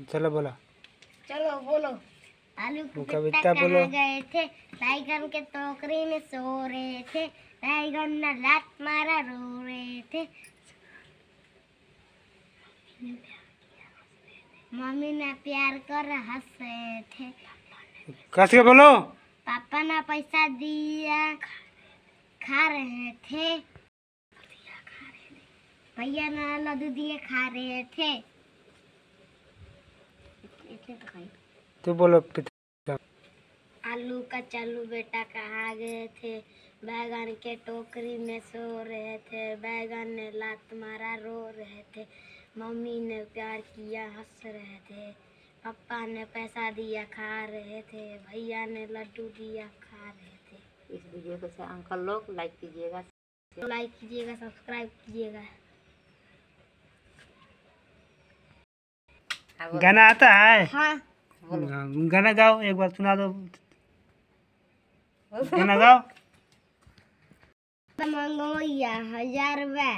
चलो बोलो। चलो बोलो। आलू कविता बोलो। गए थे। बैगन के टोकरी में सो रहे थे। बैगन ने लात मारा रो रहे थे। मम्मी ने प्यार कर हंस रहे थे। कस बोलो? पापा ने पैसा दिया खा रहे थे। भैया ने लड्डू दिए खा रहे थे। तो बोलो पिता। आलू का चालू बेटा कहाँ गए थे। बैगन के टोकरी में सो रहे थे। बैगन ने लात मारा रो रहे थे। मम्मी ने प्यार किया हंस रहे थे। पापा ने पैसा दिया खा रहे थे। भैया ने लड्डू दिया खा रहे थे। इस वीडियो को से अंकल लोग लाइक कीजिएगा। लाइक कीजिएगा सब्सक्राइब कीजिएगा। गाना आता है। हाँ गाना गाओ एक बार सुना दो। गाना गाओ। मंगोइया हज़ार रुपया